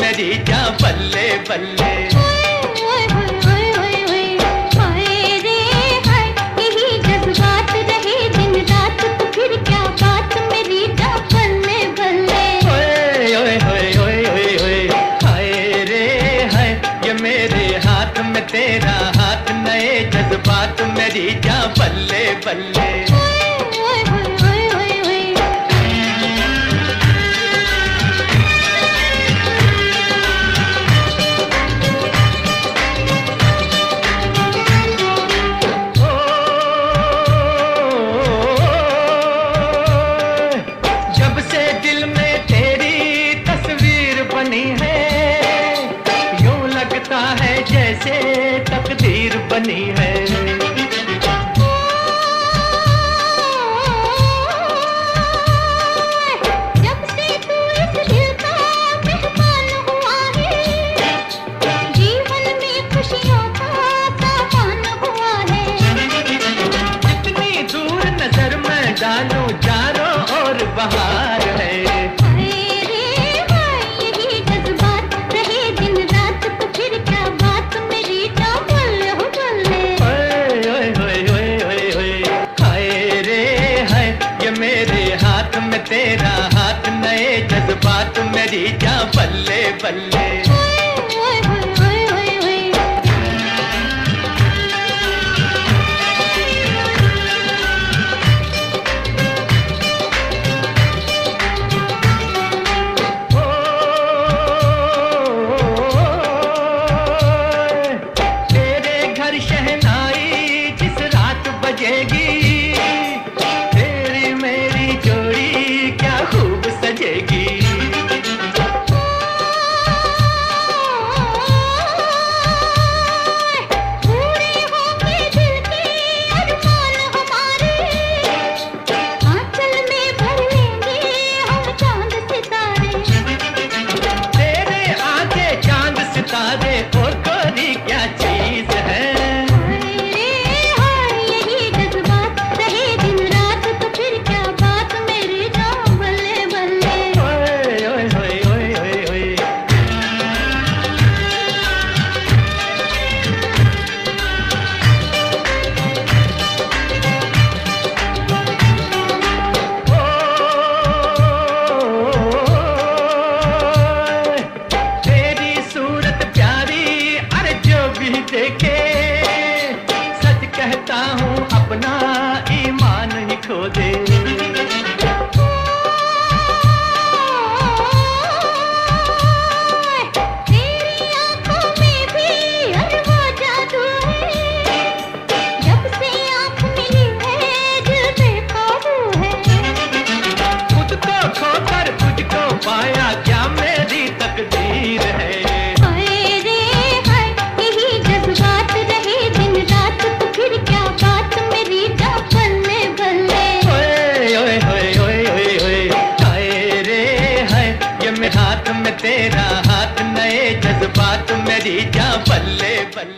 मेरी जा बल्ले बल्ले। तेरा हाथ नए जज्बात मेरी जा बल्ले बल्ले। बनी है। जज्बात जा बल्ले बल्ले। Click.